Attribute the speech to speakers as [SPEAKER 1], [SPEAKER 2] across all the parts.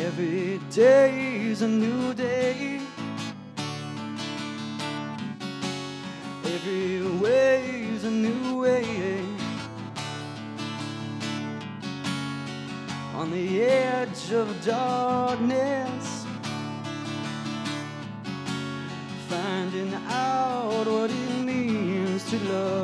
[SPEAKER 1] Every day's a new day. Every way's a new way. On the edge of darkness, finding out what it means to love.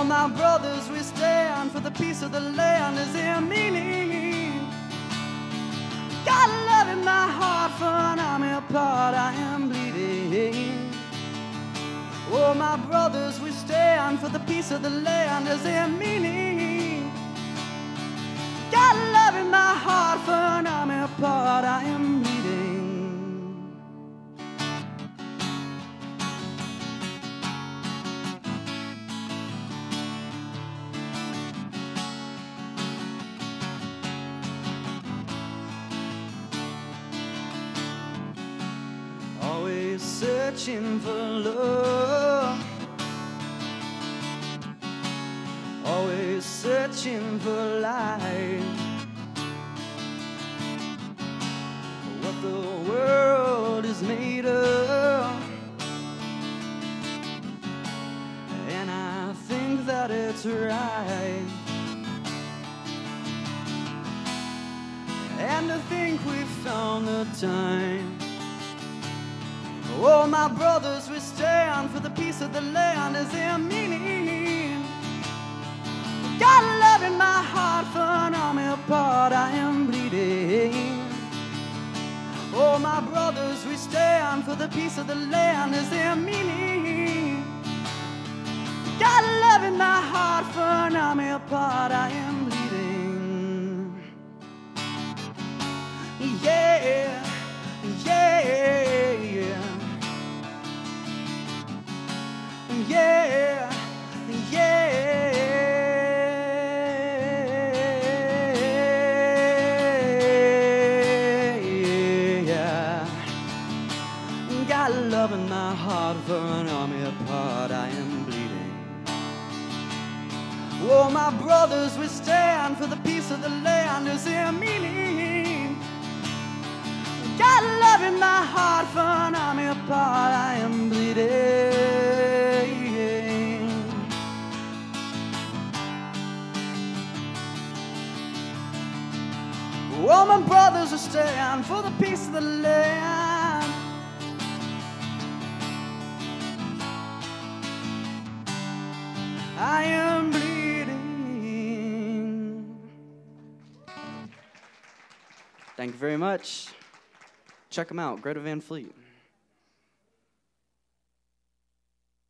[SPEAKER 1] Oh, my brothers, we stand for the peace of the land is their meaning. Got love in my heart for army apart, I am bleeding. Oh, my brothers, we stand for the peace of the land as their meaning. Searching for love. Always searching for light. What the world is made of. And I think that it's right. And I think we found the time. Oh, my brothers, we stand for the peace of the land as their meaning. Got love in my heart for an army apart, I am bleeding. Oh, my brothers, we stand for the peace of the land as their meaning. Got love in my heart for an army apart, I am bleeding. Oh, my brothers, we stand for the peace of the land is their meaning. Got love in my heart for an army apart, I am bleeding. Oh, my brothers, we stand for the peace of the land. Thank you very much. Check them out, Greta Van Fleet.